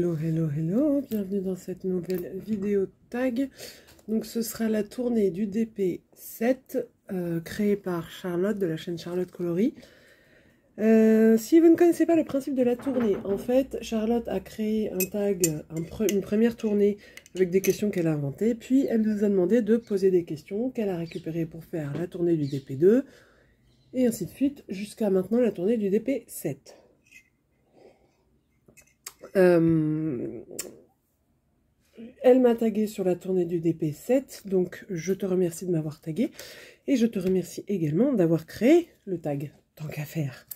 Hello, hello, hello, bienvenue dans cette nouvelle vidéo tag. Donc ce sera la tournée du DP7 euh, créée par Charlotte de la chaîne Charlotte Coloris. Euh, si vous ne connaissez pas le principe de la tournée, en fait, Charlotte a créé un tag, une première tournée avec des questions qu'elle a inventées, puis elle nous a demandé de poser des questions qu'elle a récupérées pour faire la tournée du DP2, et ainsi de suite, jusqu'à maintenant la tournée du DP7. Euh, elle m'a tagué sur la tournée du DP7, donc je te remercie de m'avoir tagué. Et je te remercie également d'avoir créé le tag, tant qu'à faire.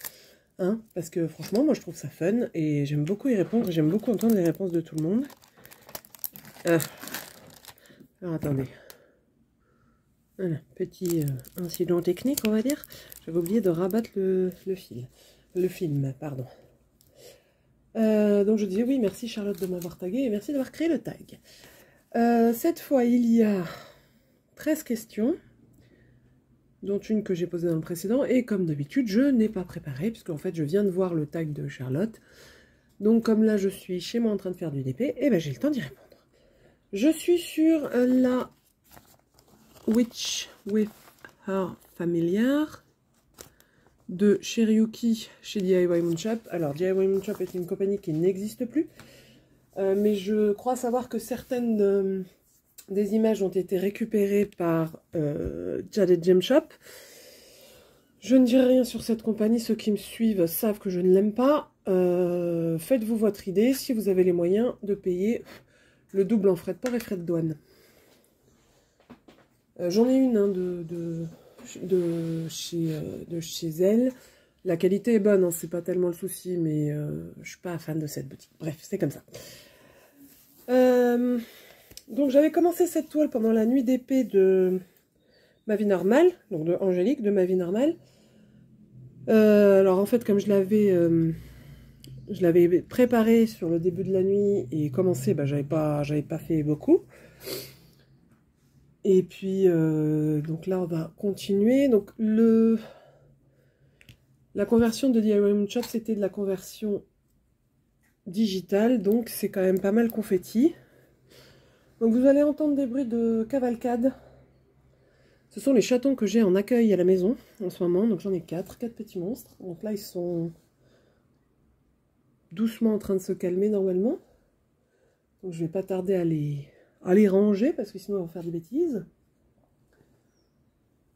Hein Parce que franchement, moi je trouve ça fun et j'aime beaucoup y répondre. J'aime beaucoup entendre les réponses de tout le monde. Ah. Alors attendez. Voilà, petit euh, incident technique, on va dire. J'avais oublié de rabattre le, le fil. Le film, pardon. Euh, donc je disais oui, merci Charlotte de m'avoir tagué et merci d'avoir créé le tag. Euh, cette fois, il y a 13 questions, dont une que j'ai posée dans le précédent, et comme d'habitude, je n'ai pas préparé, puisque en fait, je viens de voir le tag de Charlotte. Donc comme là, je suis chez moi en train de faire du DP, et eh ben j'ai le temps d'y répondre. Je suis sur la Witch with Her Familiar de Shiryuki chez DIY Moonshop. Alors, DIY Moonshop est une compagnie qui n'existe plus, euh, mais je crois savoir que certaines euh, des images ont été récupérées par euh, Jaded Gem Shop. Je ne dirai rien sur cette compagnie, ceux qui me suivent savent que je ne l'aime pas. Faites-vous votre idée si vous avez les moyens de payer le double en frais de port et frais de douane. J'en ai une hein, de chez, euh, de chez elle. La qualité est bonne, hein, c'est pas tellement le souci, mais euh, je suis pas fan de cette boutique. Bref, c'est comme ça. Euh, donc j'avais commencé cette toile pendant la nuit d'épée de ma vie normale, donc de Angélique, de ma vie normale. alors en fait, comme je l'avais je préparé sur le début de la nuit et commencé, bah, j'avais pas fait beaucoup. Et puis, euh, donc là, on va continuer. Donc, le, la conversion de DIY Shop, c'était de la conversion digitale. Donc, c'est quand même pas mal confetti. Donc, vous allez entendre des bruits de cavalcade. Ce sont les chatons que j'ai en accueil à la maison en ce moment. Donc, j'en ai quatre, quatre petits monstres. Donc là, ils sont doucement en train de se calmer normalement. Donc, je vais pas tarder à les à les ranger parce que sinon ils vont faire des bêtises.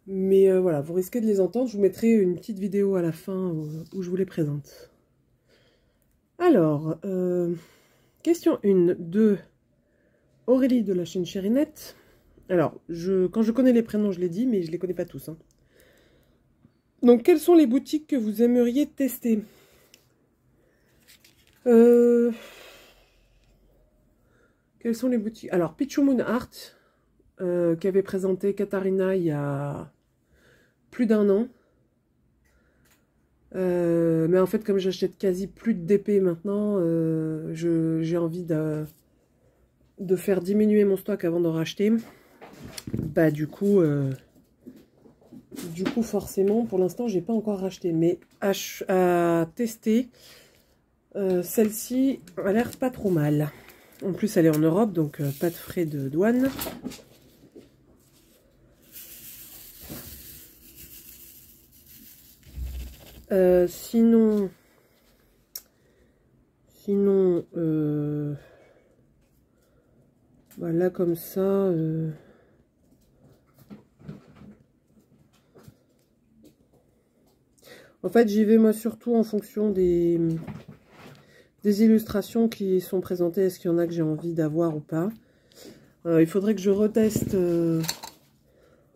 Mais euh, voilà, vous risquez de les entendre. Je vous mettrai une petite vidéo à la fin où, je vous les présente. Alors, euh, question 1 de Aurélie de la chaîne Chérinette. Alors, je, quand je connais les prénoms, je les dis, mais je ne les connais pas tous. Hein. Donc, quelles sont les boutiques que vous aimeriez tester? Euh, quelles sont les boutiques? Alors, Pichumun Art, euh, qui avait présenté Katharina il y a plus d'un an. Euh, mais en fait, comme j'achète quasi plus de DP maintenant, euh, j'ai envie de, de faire diminuer mon stock avant d'en racheter. Bah du coup, du coup forcément, pour l'instant, j'ai pas encore racheté. Mais à, à tester, celle-ci a l'air pas trop mal. En plus, elle est en Europe, donc euh, pas de frais de douane. Euh, sinon, sinon, euh, voilà comme ça. En fait, j'y vais moi surtout en fonction des, des illustrations qui sont présentées. Est-ce qu'il y en a que j'ai envie d'avoir ou pas? Euh, Il faudrait que je reteste euh,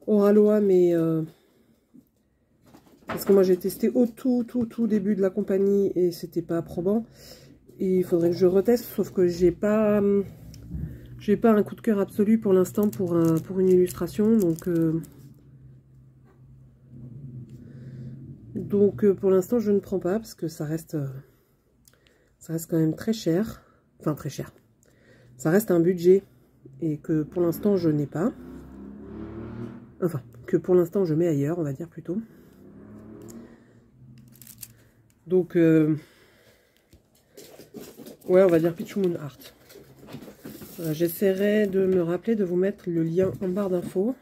mais... Euh, parce que moi j'ai testé au tout, tout, tout début de la compagnie et c'était pas probant. Il faudrait que je reteste, sauf que j'ai pas... j'ai pas un coup de cœur absolu pour l'instant pour, un, pour une illustration, donc... donc pour l'instant je ne prends pas parce que ça reste... Ça reste quand même très cher. Enfin, très cher. Ça reste un budget et que pour l'instant, je n'ai pas. Enfin, que pour l'instant, je mets ailleurs, on va dire plutôt. Donc, euh, Ouais, on va dire Peach Moon Art. J'essaierai de me rappeler de vous mettre le lien en barre d'infos.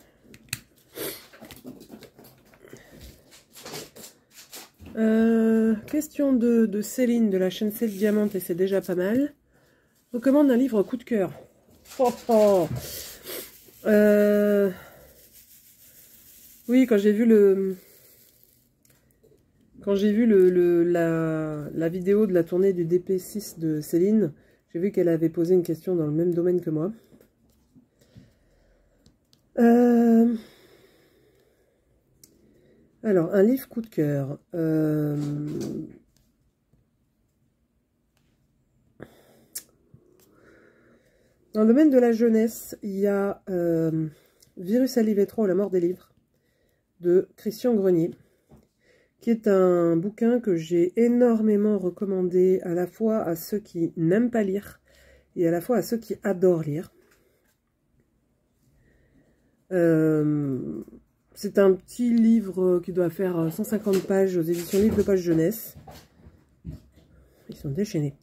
Euh, question de, Céline de la chaîne 7 Diamante et c'est déjà pas mal. Recommande un livre coup de cœur. Oh, oh. Euh, oui, quand j'ai vu le quand j'ai vu le, la, vidéo de la tournée du DP6 de Céline, j'ai vu qu'elle avait posé une question dans le même domaine que moi. Euh, alors, un livre coup de cœur. Euh, dans le domaine de la jeunesse, il y a euh, Virus à 3 la mort des livres de Christian Grenier qui est un bouquin que j'ai énormément recommandé à la fois à ceux qui n'aiment pas lire et à la fois à ceux qui adorent lire. Euh, c'est un petit livre qui doit faire 150 pages aux éditions Livres de Poche Jeunesse. Ils sont déchaînés.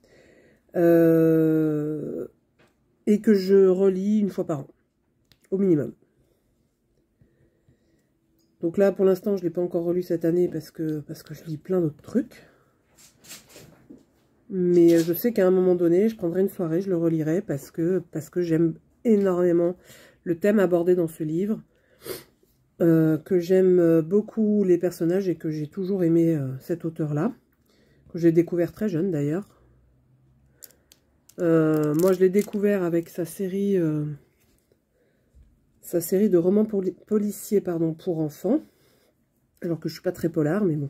Euh, et que je relis une fois par an, au minimum. Donc là, pour l'instant, je ne l'ai pas encore relu cette année parce que, parce que je lis plein d'autres trucs. Mais je sais qu'à un moment donné, je prendrai une soirée, je le relirai parce que, parce que j'aime énormément le thème abordé dans ce livre. Euh, que j'aime beaucoup les personnages et que j'ai toujours aimé euh, cet auteur-là. Que j'ai découvert très jeune d'ailleurs. Euh, moi, je l'ai découvert avec sa série sa série de romans policiers pardon, pour enfants. Alors que je suis pas très polar, mais bon.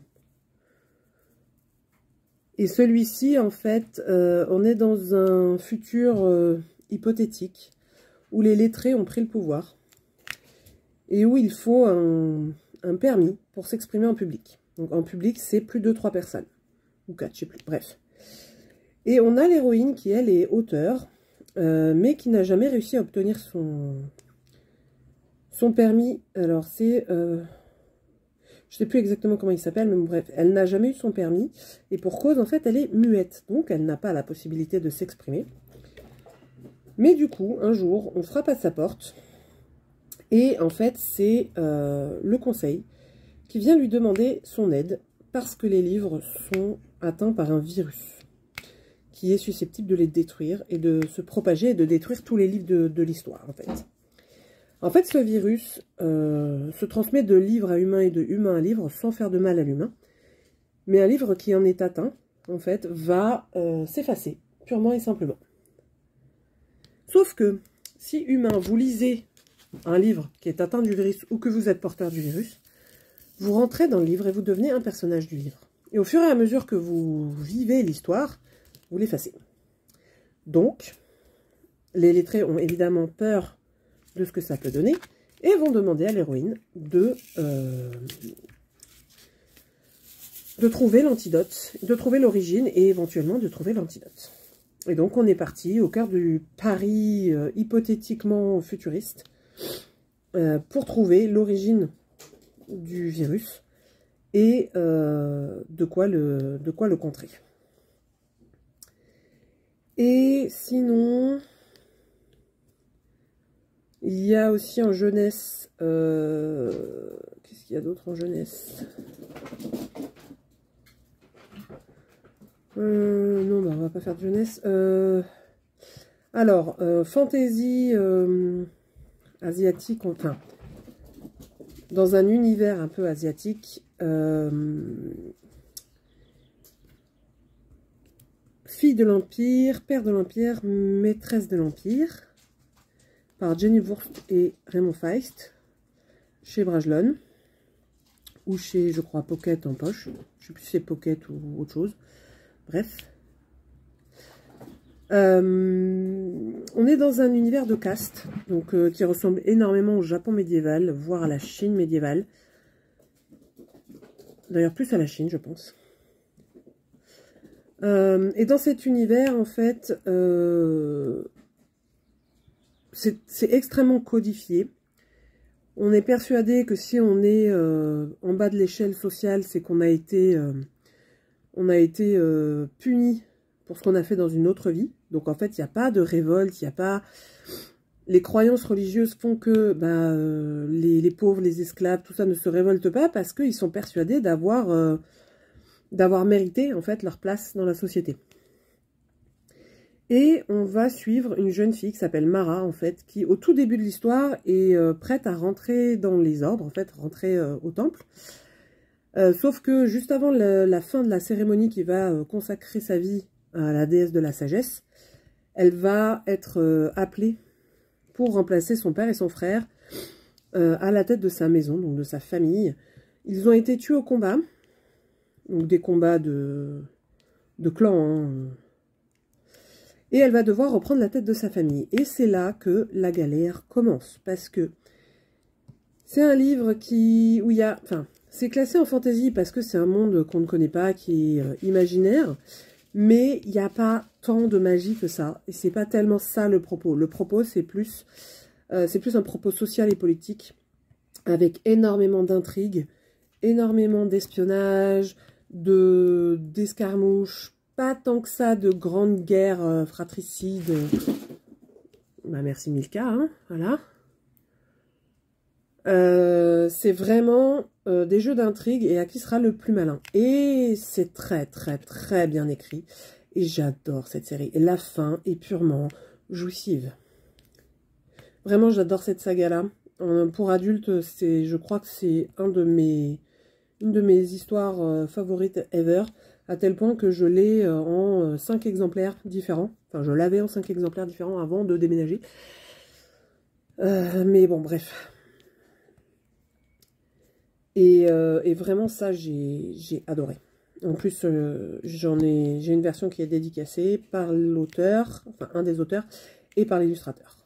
Et celui-ci, en fait, euh, on est dans un futur euh, hypothétique où les lettrés ont pris le pouvoir et où il faut un, permis pour s'exprimer en public. Donc en public, c'est plus de trois personnes. Ou quatre, je sais plus. Bref. Et on a l'héroïne qui, elle, est auteur, euh, mais qui n'a jamais réussi à obtenir son, son permis, alors c'est... Euh, je ne sais plus exactement comment il s'appelle, mais bref, elle n'a jamais eu son permis. Et pour cause, en fait, elle est muette. Donc, elle n'a pas la possibilité de s'exprimer. Mais du coup, un jour, on frappe à sa porte. Et en fait, c'est euh, le conseil qui vient lui demander son aide parce que les livres sont atteints par un virus qui est susceptible de les détruire et de se propager et de détruire tous les livres de, l'histoire, en fait. En fait, ce virus euh, se transmet de livre à humain et de humain à livre sans faire de mal à l'humain. Mais un livre qui en est atteint, en fait, va euh, s'effacer, purement et simplement. Sauf que, si humain, vous lisez un livre qui est atteint du virus ou que vous êtes porteur du virus, vous rentrez dans le livre et vous devenez un personnage du livre. Et au fur et à mesure que vous vivez l'histoire, vous l'effacez. Donc, les lettrés ont évidemment peur de ce que ça peut donner, et vont demander à l'héroïne de, euh, trouver l'antidote, de trouver l'origine et éventuellement de trouver l'antidote. Et donc on est parti au cœur du pari euh, hypothétiquement futuriste euh, pour trouver l'origine du virus et de, quoi le, de quoi le contrer. Et sinon, il y a aussi en jeunesse... Euh, qu'est-ce qu'il y a d'autre en jeunesse? Euh, Non, bah, on va pas faire de jeunesse. Euh, alors, fantasy asiatique, enfin, dans un univers un peu asiatique, fille de l'Empire, père de l'Empire, maîtresse de l'Empire par Jenny Wurst et Raymond Feist chez Brajlon ou chez, je crois, Pocket en poche. Je sais plus si c'est Pocket ou autre chose. Bref. Euh, on est dans un univers de caste, donc euh, qui ressemble énormément au Japon médiéval, voire à la Chine médiévale. D'ailleurs, plus à la Chine, je pense. Euh, et dans cet univers, en fait, c'est extrêmement codifié. On est persuadé que si on est en bas de l'échelle sociale, c'est qu'on a été, on a été puni pour ce qu'on a fait dans une autre vie. Donc en fait, il n'y a pas de révolte, il n'y a pas... Les croyances religieuses font que bah, euh, les, pauvres, les esclaves, tout ça ne se révoltent pas parce qu'ils sont persuadés d'avoir euh, d'avoir mérité en fait leur place dans la société. Et on va suivre une jeune fille qui s'appelle Mara, en fait, qui au tout début de l'histoire est euh, prête à rentrer dans les ordres, en fait, rentrer au temple. sauf que juste avant la, fin de la cérémonie qui va consacrer sa vie à la déesse de la sagesse, elle va être euh, appelée pour remplacer son père et son frère euh, à la tête de sa maison, donc de sa famille. Ils ont été tués au combat, donc des combats de, de clans. Hein. Et elle va devoir reprendre la tête de sa famille. Et c'est là que la galère commence, parce que c'est un livre qui, où y a, enfin, c'est classé en fantasy parce que c'est un monde qu'on ne connaît pas, qui est euh, imaginaire, mais il n'y a pas tant de magie que ça. Et c'est pas tellement ça le propos. Le propos, c'est plus, euh, plus un propos social et politique, avec énormément d'intrigues, énormément d'espionnage, de d'escarmouches, pas tant que ça de grandes guerres euh, fratricides. Bah, merci Milka, hein, voilà. Euh, c'est vraiment euh, des jeux d'intrigue et à qui sera le plus malin. Et c'est très très très bien écrit. Et j'adore cette série. Et la fin est purement jouissive. Vraiment, j'adore cette saga-là. pour adultes, je crois que c'est un de mes, une de mes histoires euh, favorites ever. À tel point que je l'ai en 5 exemplaires différents. Enfin, je l'avais en 5 exemplaires différents avant de déménager. mais bon, bref. Euh, et, vraiment, ça, j'ai adoré. En plus, euh, j'en ai, j'ai une version qui est dédicacée par l'auteur, enfin un des auteurs, et par l'illustrateur.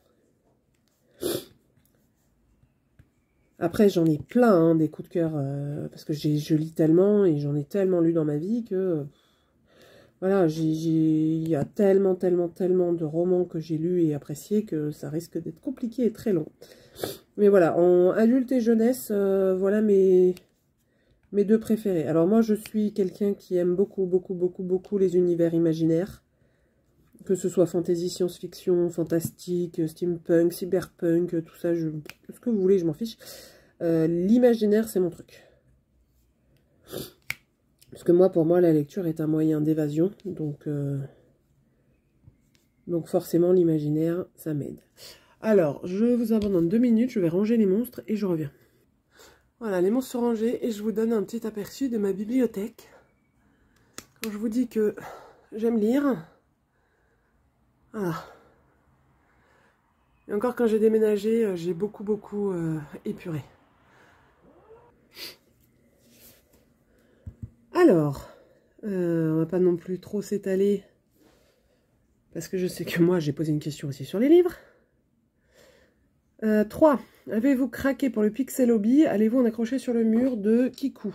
Après, j'en ai plein hein, des coups de cœur, euh, parce que je lis tellement, et j'en ai tellement lu dans ma vie que... voilà, il y a tellement, tellement, tellement de romans que j'ai lus et appréciés que ça risque d'être compliqué et très long. Mais voilà, en adulte et jeunesse, euh, voilà mes, mes deux préférés. Alors moi, je suis quelqu'un qui aime beaucoup, beaucoup, beaucoup, beaucoup les univers imaginaires. Que ce soit fantasy, science-fiction, fantastique, steampunk, cyberpunk, tout ça, je, ce que vous voulez, je m'en fiche. Euh, l'imaginaire, c'est mon truc. Parce que moi, pour moi, la lecture est un moyen d'évasion. Donc, euh, donc forcément, l'imaginaire, ça m'aide. Alors, je vous abandonne deux minutes, je vais ranger les monstres et je reviens. Voilà, les monstres sont rangés et je vous donne un petit aperçu de ma bibliothèque. Quand je vous dis que j'aime lire, voilà. Et encore quand j'ai déménagé, euh, j'ai beaucoup beaucoup euh, épuré. Alors, euh, on va pas non plus trop s'étaler parce que je sais que moi j'ai posé une question aussi sur les livres. 3. Euh, Avez-vous craqué pour le Pixel Hobby? Allez-vous en accrocher sur le mur de Kiku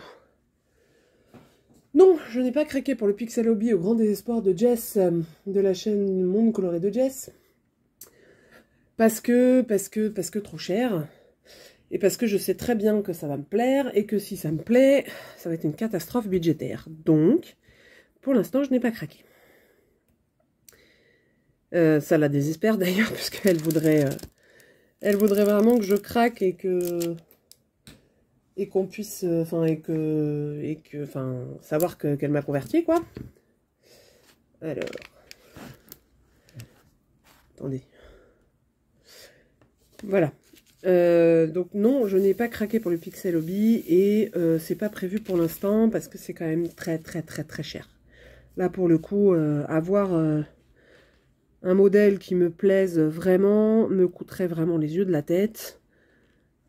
Non, je n'ai pas craqué pour le Pixel Hobby au grand désespoir de Jess, euh, de la chaîne Monde Coloré de Jess. Parce que, parce que, parce que trop cher. Et parce que je sais très bien que ça va me plaire et que si ça me plaît, ça va être une catastrophe budgétaire. Donc, pour l'instant, je n'ai pas craqué. Euh, ça la désespère d'ailleurs, puisqu'elle voudrait... Elle voudrait vraiment que je craque et que et qu'on puisse, euh, enfin, et que, et que, enfin, savoir qu'elle m'a converti, quoi. Alors, attendez. Voilà. Euh, donc non, je n'ai pas craqué pour le Pixel Hobby et euh, c'est pas prévu pour l'instant parce que c'est quand même très très très très cher. Là pour le coup, avoir un modèle qui me plaise vraiment me coûterait vraiment les yeux de la tête.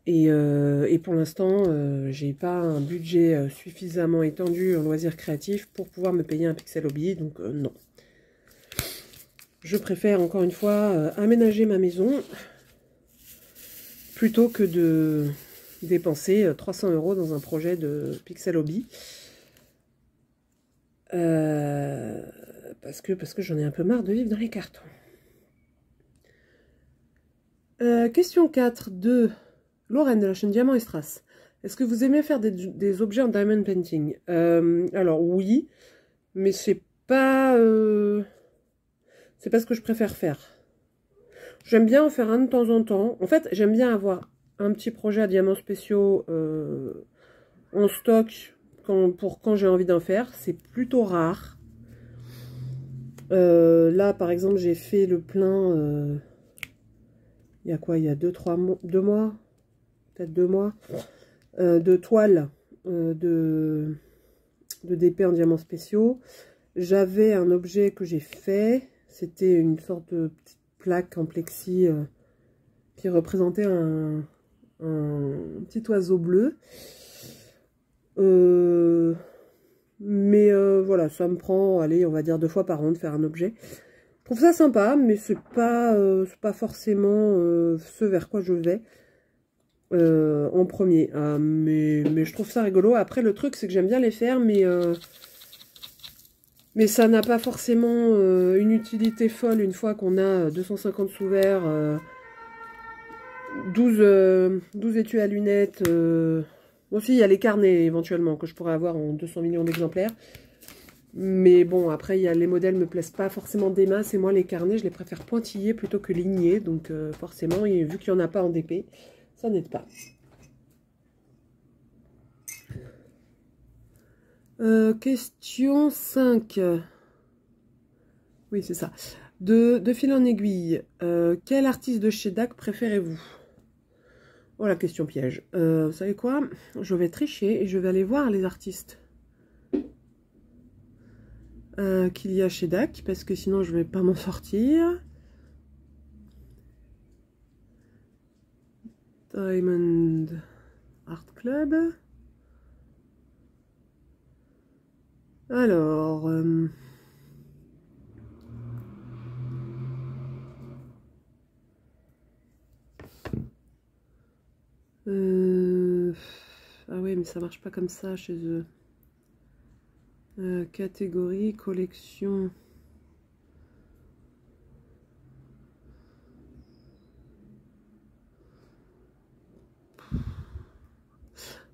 Et, euh, pour l'instant, euh, j'ai pas un budget euh, suffisamment étendu en loisirs créatifs pour pouvoir me payer un pixel hobby, donc non. Je préfère encore une fois aménager ma maison plutôt que de dépenser 300 euros dans un projet de pixel hobby. Parce que, parce que j'en ai un peu marre de vivre dans les cartons. Euh, question 4 de Lorraine de la chaîne Diamant et Strass. Est-ce que vous aimez faire des, objets en diamond painting? Euh, Alors oui, mais c'est pas... Euh, c'est pas ce que je préfère faire. J'aime bien en faire un de temps en temps. En fait, j'aime bien avoir un petit projet à diamants spéciaux en stock pour quand j'ai envie d'en faire. C'est plutôt rare. Euh, là, par exemple, j'ai fait le plein... il y a quoi Il y a 2-3 mois, deux mois Peut-être deux mois. de toile de, DP en diamants spéciaux. J'avais un objet que j'ai fait. C'était une sorte de petite plaque en plexi euh, qui représentait un, petit oiseau bleu. Euh, euh, voilà, ça me prend, allez, on va dire deux fois par an de faire un objet. Je trouve ça sympa, mais c'est pas, pas forcément ce vers quoi je vais. en premier. mais, mais, je trouve ça rigolo. Après, le truc, c'est que j'aime bien les faire, mais mais ça n'a pas forcément euh, une utilité folle une fois qu'on a 250 sous-verts, 12, 12 étuis à lunettes. Euh... Aussi, il y a les carnets éventuellement que je pourrais avoir en 200 millions d'exemplaires. Mais bon, après, y a, les modèles ne me plaisent pas forcément des masses. Et moi, les carnets, je les préfère pointillés plutôt que lignés. Donc euh, forcément, vu qu'il n'y en a pas en DP, ça n'aide pas. Euh, question 5. Oui, c'est ça. De, fil en aiguille, euh, quel artiste de chez DAC préférez-vous? Oh, question piège. Vous savez quoi? Je vais tricher et je vais aller voir les artistes qu'il y a chez DAC, parce que sinon je vais pas m'en sortir. Diamond Art Club. Alors... Euh, euh, ah oui, mais ça marche pas comme ça chez eux. Euh, catégorie, collection.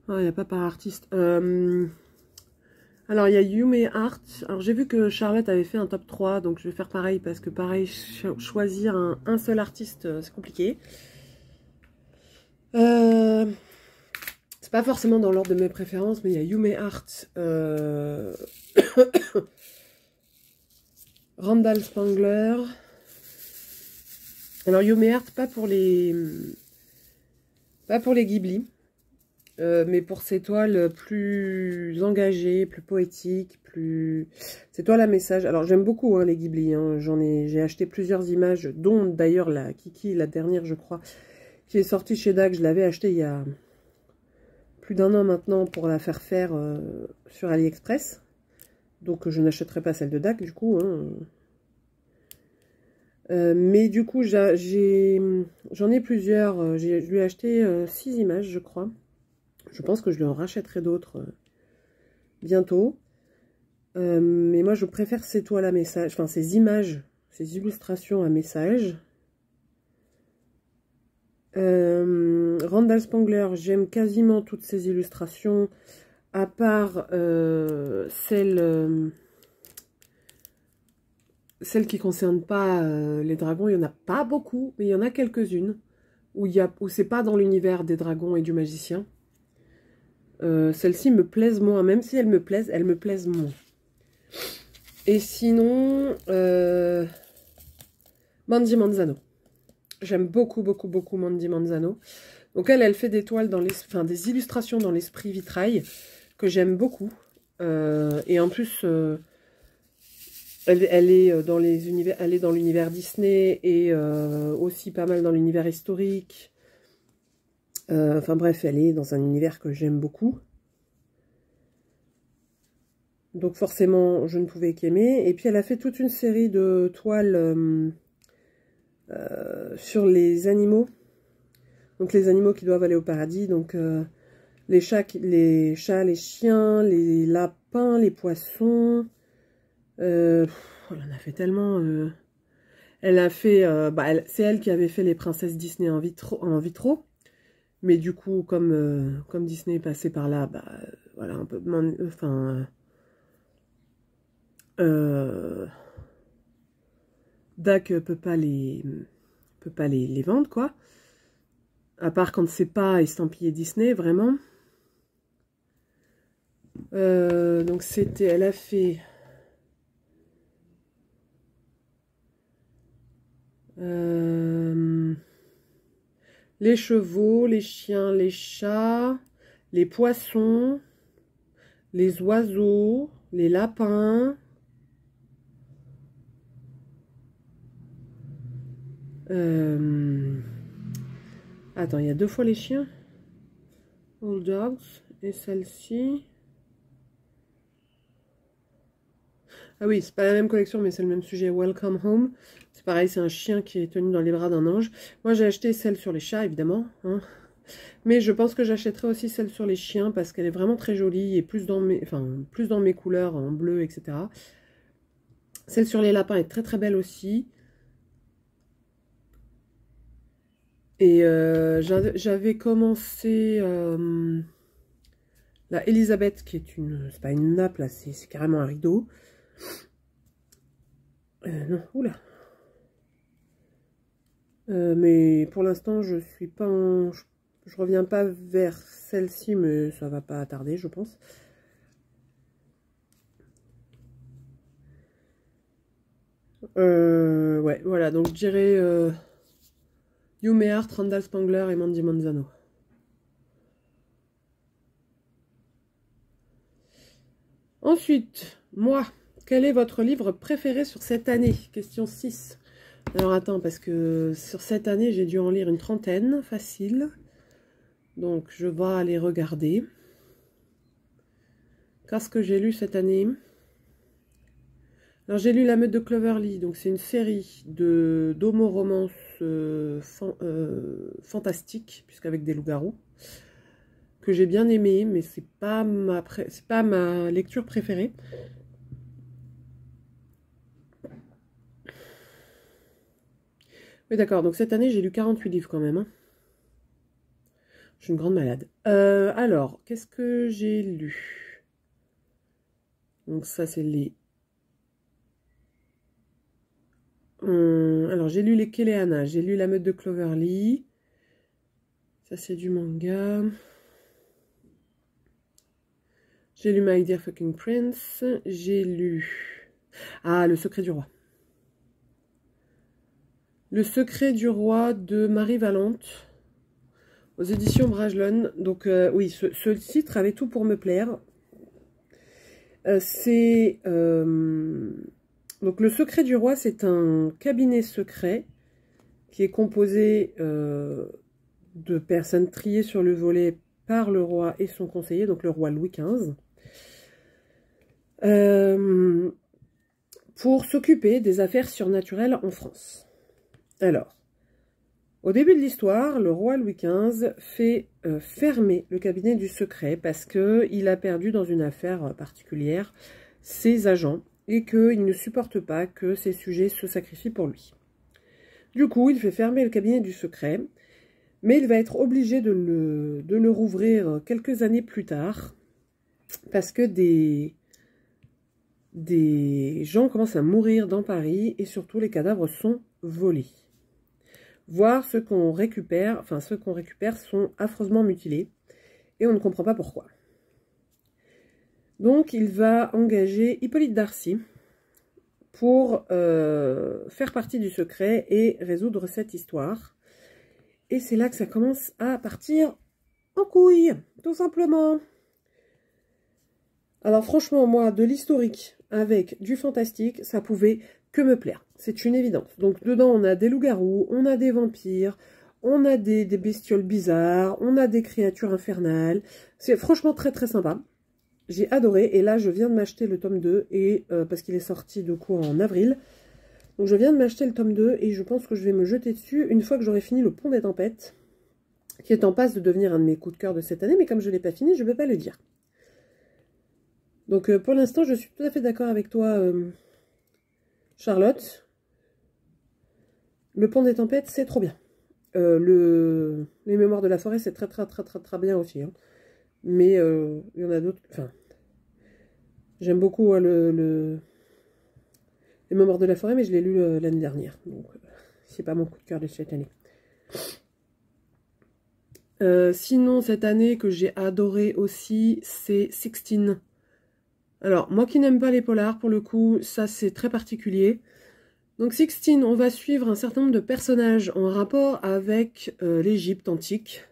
Il n'y a pas par artiste. Alors, il y a Yume Art. Alors, j'ai vu que Charlotte avait fait un top 3, donc je vais faire pareil, parce que pareil, choisir un, seul artiste, euh, c'est compliqué. Euh, c'est pas forcément dans l'ordre de mes préférences, mais il y a Yume Art. Euh, Randall Spangler. Alors, Yume Art, pas pour les... Pas pour les Ghibli. Euh, mais pour ces toiles plus engagées, plus poétiques, plus... Ces toiles à message. Alors, j'aime beaucoup hein, les Ghibli. Hein. J'en ai, j'ai acheté plusieurs images, dont d'ailleurs la Kiki, la dernière, je crois, qui est sortie chez DAC. Je l'avais acheté il y a plus d'un an maintenant pour la faire faire euh, sur AliExpress. Donc, je n'achèterai pas celle de DAC, du coup. Hein. Euh, mais du coup, j'en ai, plusieurs. Je lui ai acheté six images, je crois. Je pense que je lui en rachèterai d'autres euh, bientôt. Euh, mais moi, je préfère ces toiles à message, enfin ces images, ces illustrations à message. Euh, Randall Spangler, j'aime quasiment toutes ces illustrations, à part celles, celles qui ne concernent pas les dragons. Il n'y en a pas beaucoup, mais il y en a quelques-unes où, où c'est pas dans l'univers des dragons et du magicien. Euh, Celles-ci me plaisent moins. Même si elles me plaisent, elles me plaisent moins. Et sinon, euh, Mandy Manzano. J'aime beaucoup, beaucoup, beaucoup Mandy Manzano. Donc elle, elle fait des toiles, dans les, enfin, des illustrations dans l'esprit vitrail que j'aime beaucoup. Euh, et en plus, euh, elle, est dans les univers, elle est dans l'univers Disney et aussi pas mal dans l'univers historique. Euh, enfin bref, elle est dans un univers que j'aime beaucoup. Donc forcément, je ne pouvais qu'aimer. Et puis elle a fait toute une série de toiles euh, euh, sur les animaux. Donc les animaux qui doivent aller au paradis. Donc les, chats, les chats, les chiens, les lapins, les poissons. elle en a fait tellement... Elle a fait... Bah, C'est elle qui avait fait les princesses Disney en vitro. En. Mais du coup, comme, euh, comme Disney est passé par là, bah, voilà, un peu, enfin, euh, Peut pas les peut pas les, les vendre quoi. À part quand c'est pas estampillé Disney vraiment. Euh, donc c'était, elle a fait euh, les chevaux, les chiens, les chats, les poissons, les oiseaux, les lapins. Euh, attends, il y a deux fois les chiens. All dogs. Et celle-ci. Ah oui, c'est pas la même collection, mais c'est le même sujet. Welcome Home. C'est pareil, c'est un chien qui est tenu dans les bras d'un ange. Moi, j'ai acheté celle sur les chats, évidemment. Hein. Mais je pense que j'achèterai aussi celle sur les chiens parce qu'elle est vraiment très jolie et plus dans mes, plus dans mes couleurs, en bleu, etc. Celle sur les lapins est très très belle aussi. Et euh, j'avais commencé euh, la Elisabeth, qui est une, c'est pas une nappe là, c'est carrément un rideau. Euh, non, oula. Mais pour l'instant, je suis pas en... Je, reviens pas vers celle-ci, mais ça va pas tarder, je pense. Ouais, voilà, donc je dirais euh, Yume Art, Randall Spangler et Mandy Manzano. Ensuite, moi, quel est votre livre préféré sur cette année? Question 6. Alors attends, parce que sur cette année, j'ai dû en lire une trentaine, facile. Donc je vais aller regarder. Qu'est-ce que j'ai lu cette année? Alors j'ai lu La Meute de Cloverly, donc c'est une série de d'homo-romances euh, euh, fantastiques, puisqu'avec des loups-garous, que j'ai bien aimé, mais c'est pas ma c'est pas ma lecture préférée. Oui, d'accord. Donc cette année, j'ai lu 48 livres quand même. Hein. Je suis une grande malade. Euh, alors, qu'est-ce que j'ai lu? Donc ça, c'est les... Hum, alors, j'ai lu les Keleana. J'ai lu La Meute de Cloverly. Ça, c'est du manga. J'ai lu My Dear Fucking Prince. J'ai lu... Ah, Le Secret du Roi. Le secret du roi de Marie Valente aux éditions Brajlon. Donc euh, oui, ce, titre avait tout pour me plaire. Euh, c'est euh, donc le secret du roi, c'est un cabinet secret qui est composé de personnes triées sur le volet par le roi et son conseiller, donc le roi Louis XV, pour s'occuper des affaires surnaturelles en France. Alors, au début de l'histoire, le roi Louis XV fait euh, fermer le cabinet du secret parce qu'il a perdu dans une affaire particulière ses agents et qu'il ne supporte pas que ses sujets se sacrifient pour lui. Du coup, il fait fermer le cabinet du secret, mais il va être obligé de le, rouvrir quelques années plus tard parce que des, des gens commencent à mourir dans Paris et surtout les cadavres sont volés voire ceux qu'on récupère, enfin ceux qu'on récupère sont affreusement mutilés et on ne comprend pas pourquoi. Donc il va engager Hippolyte Darcy pour euh, faire partie du secret et résoudre cette histoire. Et c'est là que ça commence à partir en couille, tout simplement. Alors franchement, moi, de l'historique avec du fantastique, ça pouvait que me plaire. C'est une évidence. Donc dedans, on a des loups-garous, on a des vampires, on a des, bestioles bizarres, on a des créatures infernales. C'est franchement très très sympa. J'ai adoré. Et là, je viens de m'acheter le tome 2, et, euh, parce qu'il est sorti de coup en avril. Donc je viens de m'acheter le tome 2, et je pense que je vais me jeter dessus une fois que j'aurai fini le Pont des Tempêtes, qui est en passe de devenir un de mes coups de cœur de cette année, mais comme je ne l'ai pas fini, je ne peux pas le dire. Donc euh, pour l'instant, je suis tout à fait d'accord avec toi, euh, Charlotte. Le pont des tempêtes, c'est trop bien. Le... Les mémoires de la forêt, c'est très très très très très bien aussi. Hein. Mais il y en a d'autres. J'aime beaucoup le, Les Mémoires de la forêt, mais je l'ai lu l'année dernière. Donc, c'est pas mon coup de cœur de cette année. sinon, cette année que j'ai adoré aussi, c'est Sixteen. Alors, moi qui n'aime pas les polars, pour le coup, ça c'est très particulier. Donc Sixteen, on va suivre un certain nombre de personnages en rapport avec euh, l'Égypte antique.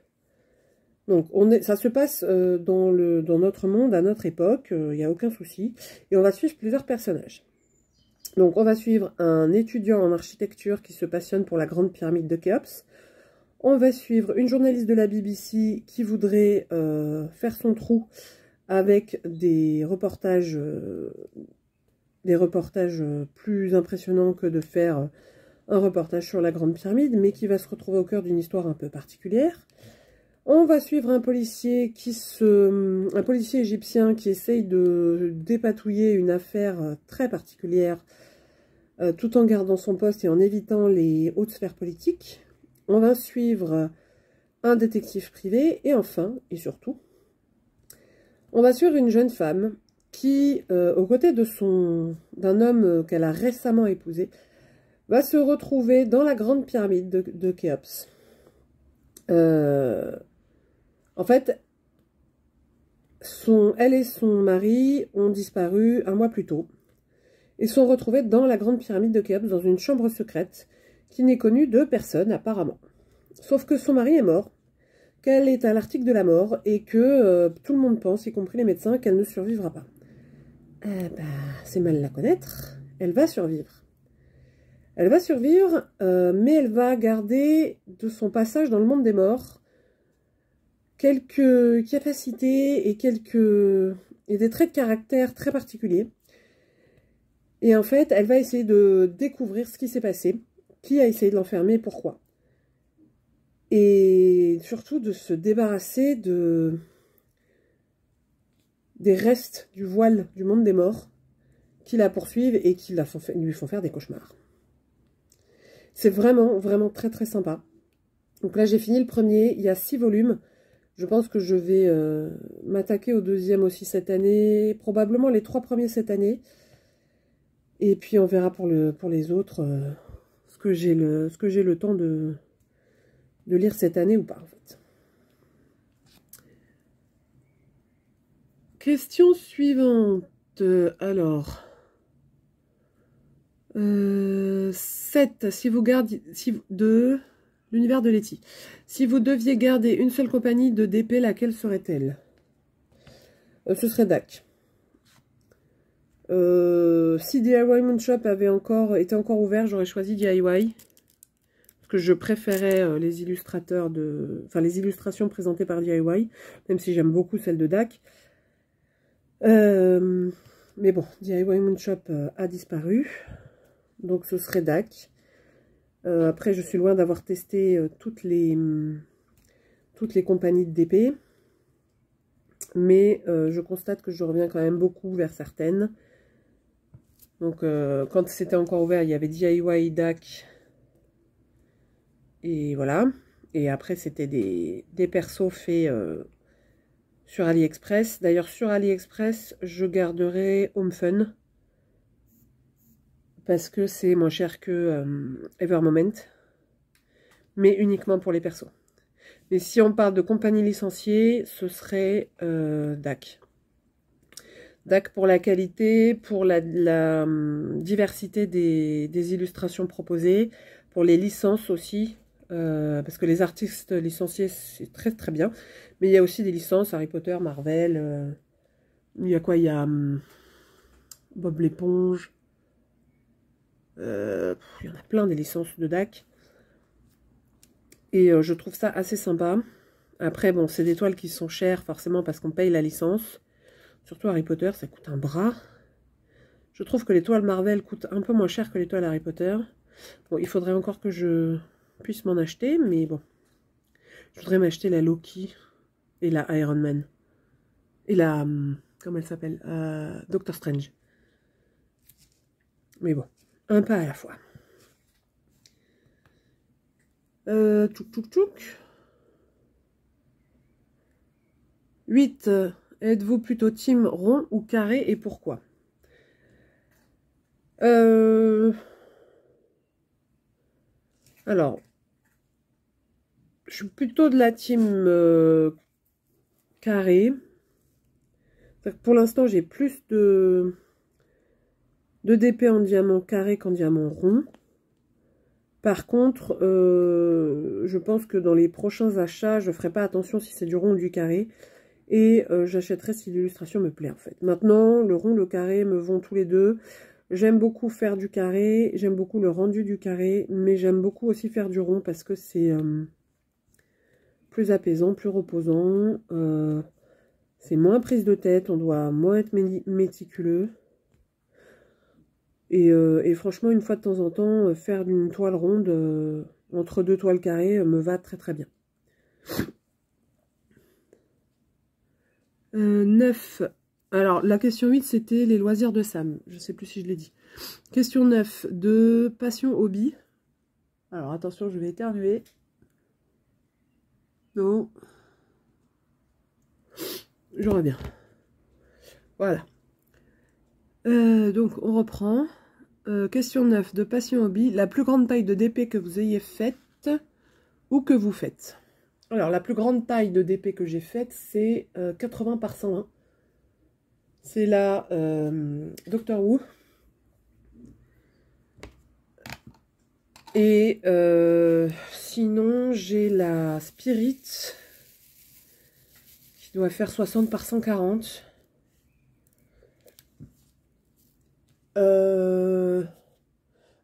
Donc ça se passe euh, dans, notre monde, à notre époque, il euh, n'y a aucun souci. Et on va suivre plusieurs personnages. Donc on va suivre un étudiant en architecture qui se passionne pour la grande pyramide de Khéops. On va suivre une journaliste de la BBC qui voudrait faire son trou avec des reportages des reportages euh, plus impressionnants que de faire euh, un reportage sur la Grande Pyramide, mais qui va se retrouver au cœur d'une histoire un peu particulière. On va suivre un policier qui se, un policier égyptien qui essaye de dépatouiller une affaire euh, très particulière, tout en gardant son poste et en évitant les hautes sphères politiques. On va suivre un détective privé et enfin, et surtout, on va suivre une jeune femme qui, euh, aux côtés d'un homme euh, qu'elle a récemment épousé, va se retrouver dans la grande pyramide de, de Khéops. Euh, en fait, elle et son mari ont disparu un mois plus tôt et sont retrouvés dans la grande pyramide de Khéops dans une chambre secrète qui n'est connue de personne apparemment. Sauf que son mari est mort, qu'elle est à l'article de la mort et que tout le monde pense, y compris les médecins, qu'elle ne survivra pas. Eh ben, c'est mal la connaître, elle va survivre. Elle va survivre, euh, mais elle va garder de son passage dans le monde des morts quelques capacités et quelques des traits de caractère très particuliers. Et en fait, elle va essayer de découvrir ce qui s'est passé, qui a essayé de l'enfermer, pourquoi. Et surtout de se débarrasser de, des restes du voile du monde des morts qui la poursuivent et qui lui font faire des cauchemars. C'est vraiment, vraiment très très sympa. Donc là, j'ai fini le premier. Il y a six volumes. Je pense que je vais euh, m'attaquer au deuxième aussi cette année. Probablement les trois premiers cette année. Et puis on verra pour, le, pour les autres euh, ce que j'ai le, temps de, lire cette année ou pas en fait. Question suivante. Alors. 7. Euh, si vous gardez... Si, l'univers de Letty. Si vous deviez garder une seule compagnie de DP, laquelle serait-elle? Euh, Ce serait DAC. Euh, si DIY Moonshop avait encore, été encore ouvert, j'aurais choisi DIY. Parce que je préférais les illustrateurs de... Enfin, les illustrations présentées par DIY, même si j'aime beaucoup celles de DAC. Euh, mais bon, DIY Moonshop euh, a disparu. Donc ce serait DAC. Euh, après, je suis loin d'avoir testé toutes, les, toutes les compagnies de DP. Mais je constate que je reviens quand même beaucoup vers certaines. Donc quand c'était encore ouvert, il y avait DIY, DAC. Et voilà. Et après, c'était des, des persos faits sur AliExpress. D'ailleurs, sur AliExpress, je garderai Home Fun parce que c'est moins cher que euh, Evermoment, mais uniquement pour les persos. Mais si on parle de compagnie licenciée, ce serait euh, DAC. DAC pour la qualité, pour la, hum, diversité des, illustrations proposées, pour les licences aussi, euh, parce que les artistes licenciés, c'est très très bien. Mais il y a aussi des licences, Harry Potter, Marvel. Euh, il y a quoi? Il y a hum, Bob l'éponge. Euh, il y en a plein des licences de DAC. Et je trouve ça assez sympa. Après, bon, c'est des toiles qui sont chères, forcément, parce qu'on paye la licence. Surtout Harry Potter, ça coûte un bras. Je trouve que les toiles Marvel coûtent un peu moins cher que les toiles Harry Potter. Bon, il faudrait encore que je puisse m'en acheter, mais bon. Je voudrais m'acheter la Loki et la Iron Man. Et la... Hum, comment elle s'appelle? Euh, Doctor Strange. Mais bon, un pas à la fois. Euh, tchouk tchouk tchouk. 8. Êtes-vous plutôt team rond ou carré et pourquoi? Euh, alors, je suis plutôt de la team euh, carré. Pour l'instant, j'ai plus de, de DP en diamant carré qu'en diamant rond. Par contre, euh, je pense que dans les prochains achats, je ne ferai pas attention si c'est du rond ou du carré. Et euh, j'achèterai si l'illustration me plaît en fait. Maintenant, le rond, le carré me vont tous les deux. J'aime beaucoup faire du carré, j'aime beaucoup le rendu du carré, mais j'aime beaucoup aussi faire du rond parce que c'est euh, plus apaisant, plus reposant. c'est moins prise de tête, on doit moins être méticuleux. Euh, et, franchement, une fois de temps en temps, euh, faire une toile ronde euh, entre deux toiles carrées me va très très bien. 9. Alors, la question 8, c'était les loisirs de Sam. Je ne sais plus si je l'ai dit. Question 9, de passion hobby. Alors, attention, je vais éternuer. Non. J'aurais bien. Voilà. donc, on reprend. Euh, question 9 de Passion Hobby. La plus grande taille de DP que vous ayez faite ou que vous faites. Alors, la plus grande taille de DP que j'ai faite, c'est 80 euh, par 101. C'est la euh, Doctor Who. Et sinon, j'ai la Spirit qui doit faire 60 par 140. Euh,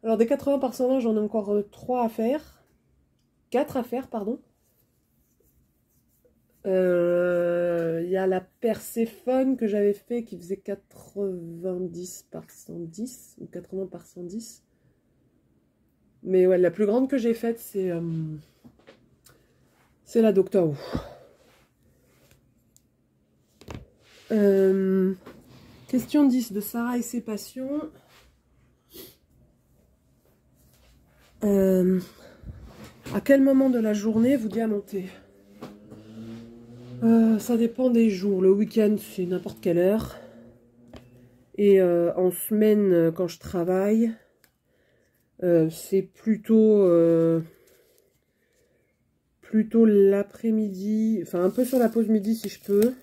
alors, des 80 par 120, j'en ai encore 3 euh, à faire. 4 à faire, pardon. Euh, il y a la Perséphone que j'avais fait qui faisait 90 par 110 ou 80 par 110. Mais ouais, la plus grande que j'ai faite, c'est c'est la Doctor Who. Euh, Question 10 de Sarah et ses passions. Euh, à quel moment de la journée vous diamantez? Euh, Ça dépend des jours. Le week-end, c'est n'importe quelle heure. Et euh, en semaine, quand je travaille, c'est plutôt plutôt l'après-midi, enfin un peu sur la pause midi si je peux.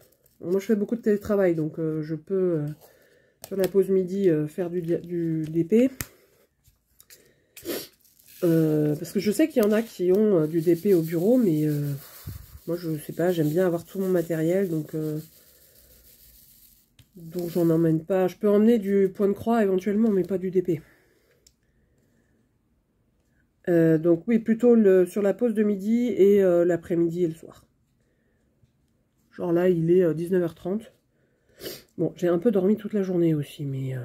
Moi, je fais beaucoup de télétravail, donc euh, je peux, euh, sur la pause midi, euh, faire du, DP. parce que je sais qu'il y en a qui ont du DP au bureau, mais moi, je sais pas, j'aime bien avoir tout mon matériel, donc, donc j'en emmène pas. Je peux emmener du point de croix éventuellement, mais pas du DP. donc oui, plutôt sur la pause de midi et l'après-midi et le soir. Genre là, il est 19h30. Euh, bon, j'ai un peu dormi toute la journée aussi, mais... Euh,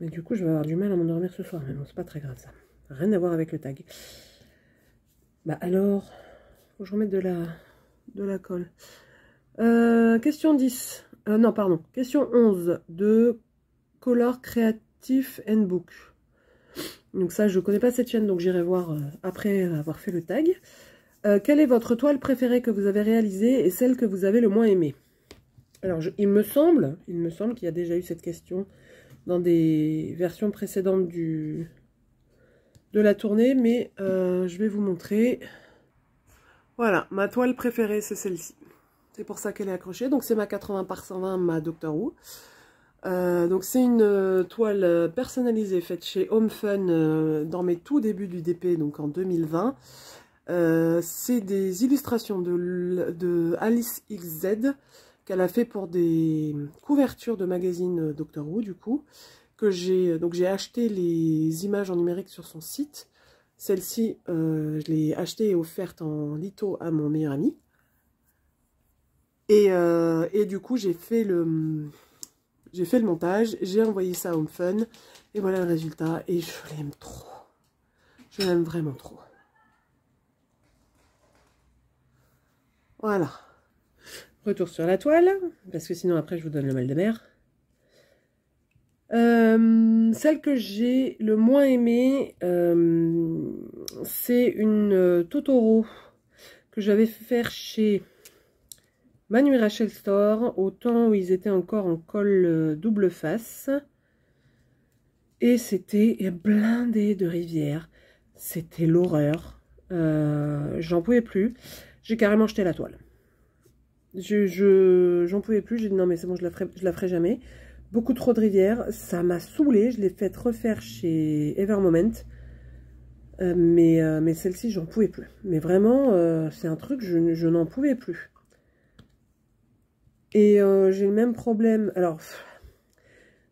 mais du coup, je vais avoir du mal à m'endormir ce soir. Mais bon, c'est pas très grave ça. Rien à voir avec le tag. Bah alors, faut que je remette de la, de la colle. Euh, question 10. non, pardon. Question 11 de Color Creative Book. Donc ça, je ne connais pas cette chaîne, donc j'irai voir euh, après avoir fait le tag. Euh, quelle est votre toile préférée que vous avez réalisée et celle que vous avez le moins aimée? Alors, il me semble, il me semble qu'il y a déjà eu cette question dans des versions précédentes du, de la tournée, mais euh, je vais vous montrer. Voilà, ma toile préférée, c'est celle-ci. C'est pour ça qu'elle est accrochée. Donc c'est ma 80 par 120, ma Doctor Who. Euh, donc c'est une euh, toile euh, personnalisée faite chez Home Fun dans mes tout débuts du DP, donc en 2020. c'est des illustrations de, Alice XZ qu'elle a fait pour des couvertures de magazines Doctor Who du coup. J'ai donc j'ai acheté les images en numérique sur son site. Celle-ci, je l'ai achetée et offerte en litho à mon meilleur ami. Et du coup, j'ai fait le, j'ai fait le montage, j'ai envoyé ça à Home Fun, et voilà le résultat, et je l'aime trop. Je l'aime vraiment trop. Voilà. Retour sur la toile, parce que sinon après je vous donne le mal de mer. Euh, celle que j'ai le moins aimée, euh, c'est une euh, Totoro que j'avais fait faire chez Manu Rachel Store, au temps où ils étaient encore en col euh, double face. Et c'était blindé de rivières. C'était l'horreur. Euh, j'en pouvais plus. J'ai carrément jeté la toile. Je, j'en pouvais plus. J'ai dit non mais c'est bon, je la ferai, la ferai jamais. Beaucoup trop de rivières. Ça m'a saoulé. Je l'ai fait refaire chez Evermoment. Euh, mais, mais celle-ci, j'en pouvais plus. Mais vraiment, c'est un truc, je n'en pouvais plus. Et j'ai le même problème. Alors,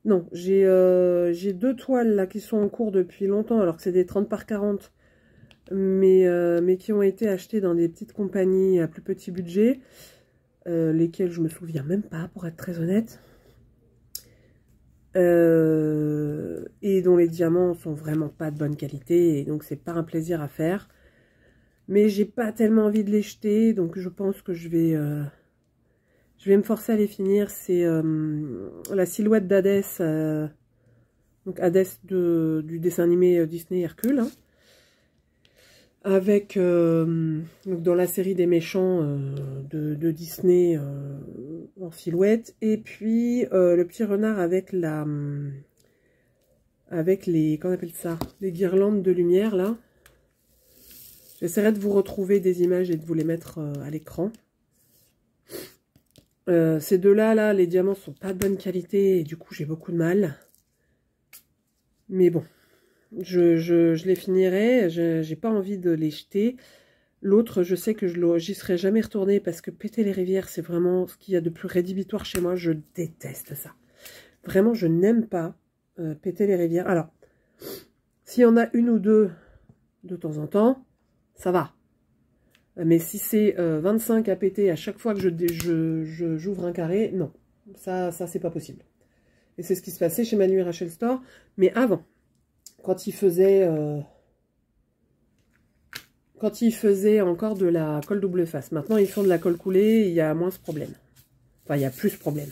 non, j'ai deux toiles là qui sont en cours depuis longtemps, alors que c'est des 30 par 40, mais, mais qui ont été achetées dans des petites compagnies à plus petit budget, lesquelles je me souviens même pas, pour être très honnête. Euh, et dont les diamants sont vraiment pas de bonne qualité, et donc c'est pas un plaisir à faire. Mais j'ai pas tellement envie de les jeter, donc je pense que je vais, euh, je vais me forcer à les finir. C'est euh, la silhouette d'Hadès, donc Hadès de, du dessin animé Disney Hercule. Hein avec euh, dans la série des méchants euh, de, Disney euh, en silhouette et puis le petit renard avec la avec les appelle ça les guirlandes de lumière là j'essaierai de vous retrouver des images et de vous les mettre à l'écran ces deux là les diamants sont pas de bonne qualité et du coup j'ai beaucoup de mal mais bon je, les finirai, j'ai pas envie de les jeter. L'autre, je sais que je j'y serai jamais retournée parce que péter les rivières, c'est vraiment ce qu'il y a de plus rédhibitoire chez moi. Je déteste ça. Vraiment, je n'aime pas euh, péter les rivières. Alors, s'il y en a une ou deux de temps en temps, ça va. Mais si c'est 25 euh, à péter à chaque fois que je j'ouvre un carré, non. Ça, ça c'est pas possible. Et c'est ce qui se passait chez Manu et Rachel Store, mais avant quand il faisait euh, quand il faisait encore de la colle double face. Maintenant, ils font de la colle coulée, il y a moins ce problème. Enfin, il y a plus ce problème.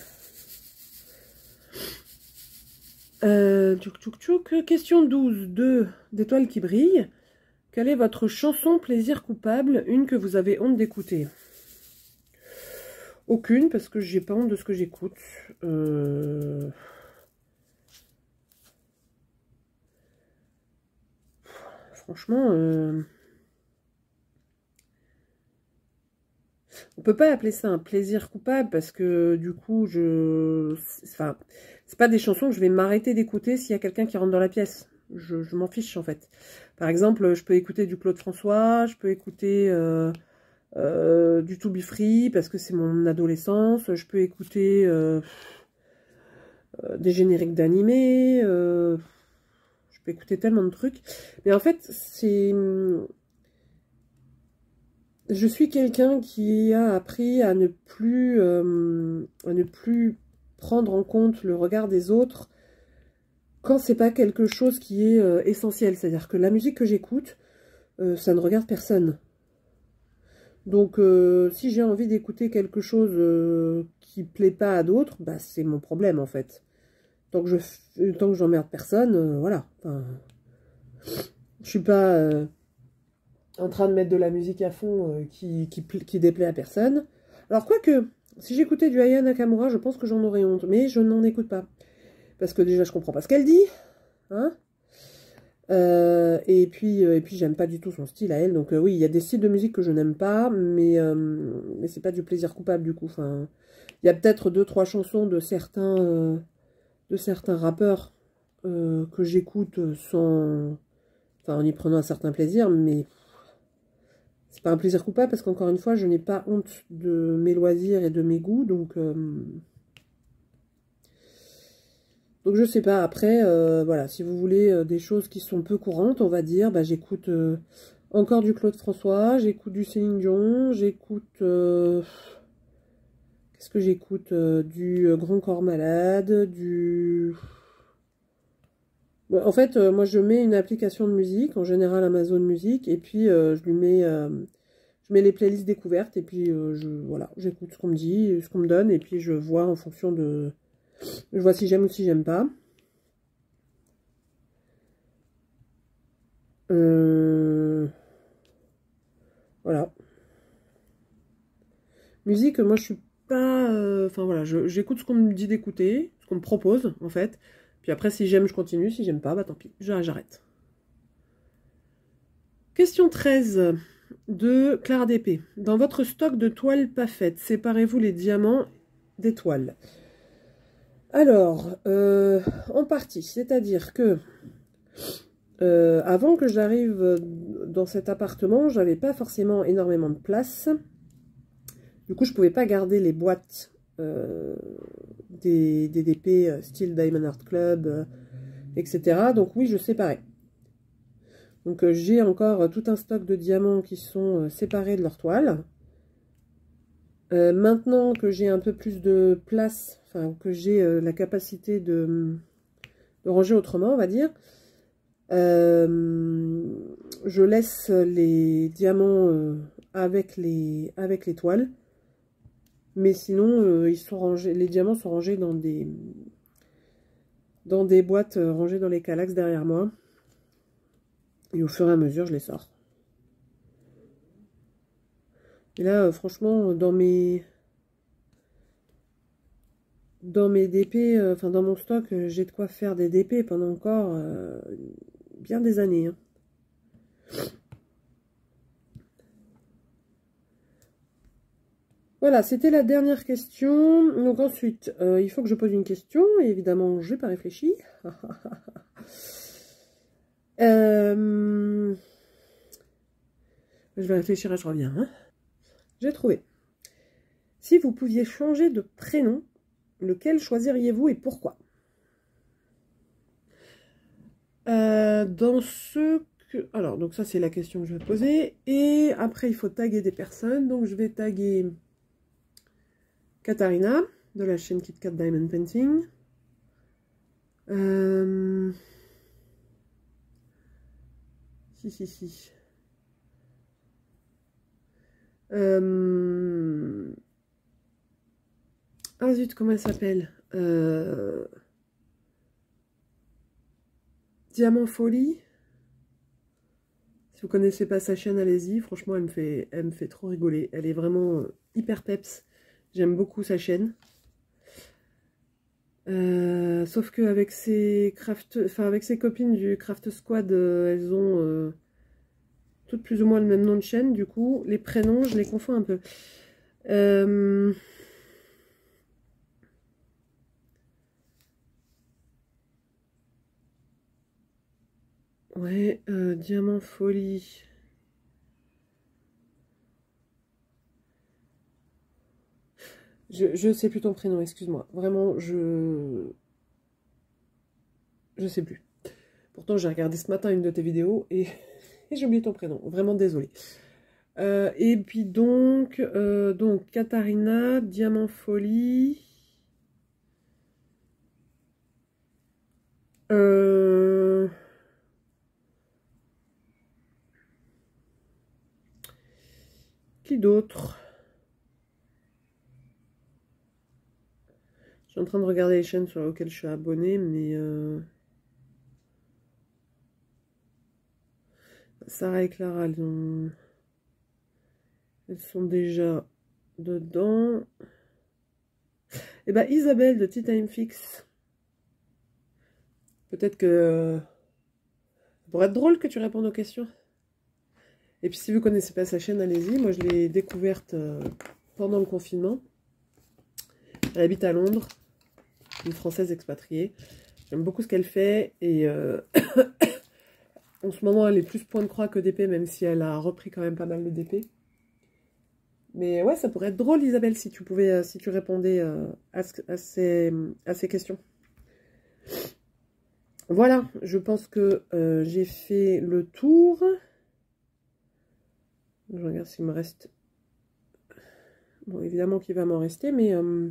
Euh, Question 12. 2 d'étoiles qui brillent. Quelle est votre chanson plaisir coupable Une que vous avez honte d'écouter? Aucune, parce que j'ai pas honte de ce que j'écoute. Euh... franchement, euh, on peut pas appeler ça un plaisir coupable parce que du coup, je, enfin, c'est pas des chansons que je vais m'arrêter d'écouter s'il y a quelqu'un qui rentre dans la pièce. Je, m'en fiche en fait. Par exemple, je peux écouter du Claude François, je peux écouter euh, euh, du To Be Free parce que c'est mon adolescence, je peux écouter des génériques d'animés peux écouter tellement de trucs. Mais en fait, c'est... Je suis quelqu'un qui a appris euh, à ne plus prendre en compte le regard des autres quand c'est pas quelque chose qui est euh, essentiel. C'est-à-dire que la musique que j'écoute, euh, ça ne regarde personne. Donc, si j'ai envie d'écouter quelque chose qui plaît pas à d'autres, bah, c'est mon problème, en fait. Tant que je tant que j'emmerde personne, euh, voilà. Enfin, je suis pas euh, en train de mettre de la musique à fond euh, qui, qui, déplaît à personne. Alors, quoique, si j'écoutais du Aya Nakamura, je pense que j'en aurais honte. Mais je n'en écoute pas. Parce que déjà, je comprends pas ce qu'elle dit. Hein et puis, et puis j'aime pas du tout son style à elle. Donc oui, il y a des styles de musique que je n'aime pas, mais, mais c'est pas du plaisir coupable du coup. Enfin, il y a peut-être deux, trois chansons de certains de certains rappeurs euh, que j'écoute sans... Enfin, en y prenant un certain plaisir, mais c'est pas un plaisir coupable parce qu'encore une fois, je n'ai pas honte de mes loisirs et de mes goûts, donc... Euh, donc je sais pas, après, euh, voilà, si vous voulez des choses qui sont peu courantes, on va dire, bah, j'écoute encore du Claude François, j'écoute du Céline Dion, j'écoute ce que j'écoute euh, Du euh, Grand Corps Malade, du... En fait, euh, moi, je mets une application de musique, en général Amazon Music, et puis je lui mets... je mets les playlists découvertes, et puis voilà, j'écoute ce qu'on me dit, ce qu'on me donne, et puis je vois en fonction de... Je vois si j'aime ou si j'aime pas. Voilà. Musique, moi je suis euh, enfin voilà, j'écoute ce qu'on me dit d'écouter, ce qu'on me propose en fait. Puis après, si j'aime, je continue. Si j'aime pas, bah tant pis, j'arrête. Question 13 de Clara DP. Dans votre stock de toiles pas faites, séparez-vous les diamants des toiles? Alors, euh, en partie, c'est-à-dire que euh, avant que j'arrive dans cet appartement, j'avais pas forcément énormément de place. Du coup, je pouvais pas garder les boîtes euh, des, DP euh, style Diamond Art Club, etc. Donc oui, je séparais. Donc j'ai encore tout un stock de diamants qui sont séparés de leur toile. maintenant que j'ai un peu plus de place, que j'ai la capacité de, ranger autrement, on va dire, euh, je laisse les diamants euh, avec, les, avec les toiles. Mais sinon, euh, ils sont rangés, les diamants sont rangés dans des, dans des boîtes rangées dans les calax derrière moi. Et au fur et à mesure, je les sors. Et là, franchement, dans mes dans mes DP, enfin dans mon stock, j'ai de quoi faire des DP pendant encore bien des années. Hein. Voilà, c'était la dernière question. Donc ensuite, euh, il faut que je pose une question. Et évidemment, je n'ai pas réfléchi. Euh, je vais réfléchir et je reviens. Hein. J'ai trouvé. Si vous pouviez changer de prénom, lequel choisiriez-vous et pourquoi? Euh, dans ce que... Alors, donc ça, c'est la question que je vais poser. Et après, il faut taguer des personnes. Donc, je vais taguer Katharina, de la chaîne KitKat Diamond Painting. Euh... Si, si, si. Euh... Ah zut, comment elle s'appelle? Euh... Diamant Folie? Si vous connaissez pas sa chaîne, allez-y. Franchement, elle me, fait, elle me fait trop rigoler. Elle est vraiment euh, hyper peps. J'aime beaucoup sa chaîne. Euh, sauf qu'avec ses craft, enfin avec ses copines du Craft Squad, euh, elles ont toutes plus ou moins le même nom de chaîne. Du coup, les prénoms, je les confonds un peu. Ouais, euh, Diamant Folie. Je, ne sais plus ton prénom, excuse-moi. Vraiment, je... Je sais plus. Pourtant, j'ai regardé ce matin une de tes vidéos et, j'ai oublié ton prénom. Vraiment désolée. Euh, et puis donc, euh, donc, Katharina, Diamant Folie. Euh... Qui d'autre? Je suis en train de regarder les chaînes sur lesquelles je suis abonné, mais... Euh... Sarah et Clara, elles, ont... elles sont déjà dedans. Et eh ben Isabelle de Tea Time Fix. Peut-être que... Ça pourrait être drôle que tu répondes aux questions. Et puis si vous ne connaissez pas sa chaîne, allez-y. Moi, je l'ai découverte euh, pendant le confinement. Elle habite à Londres, une Française expatriée. J'aime beaucoup ce qu'elle fait. Et euh, en ce moment, elle est plus point de croix que DP, même si elle a repris quand même pas mal de DP. Mais ouais, ça pourrait être drôle, Isabelle, si tu pouvais, euh, si tu répondais à, ces, à ces questions. Voilà, je pense que j'ai fait le tour. Je regarde s'il me reste... Bon, évidemment qu'il va m'en rester, mais... Euh,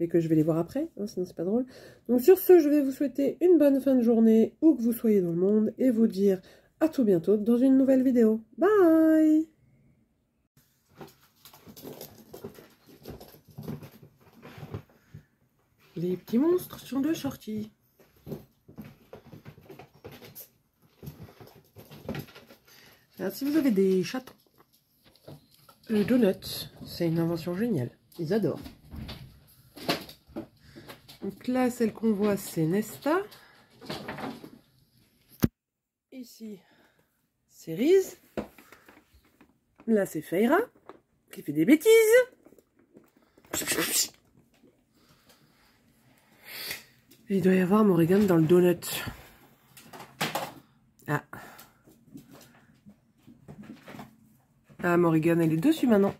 mais que je vais les voir après, hein, sinon c'est pas drôle. Donc sur ce, je vais vous souhaiter une bonne fin de journée, où que vous soyez dans le monde, et vous dire à tout bientôt dans une nouvelle vidéo. Bye Les petits monstres sont de sortie. Si vous avez des chatons, le donut, c'est une invention géniale. Ils adorent. Donc là, celle qu'on voit, c'est Nesta. Ici, c'est Riz. Là, c'est Feira, qui fait des bêtises. Il doit y avoir Morrigan dans le donut. Ah. Ah, Morrigan, elle est dessus maintenant.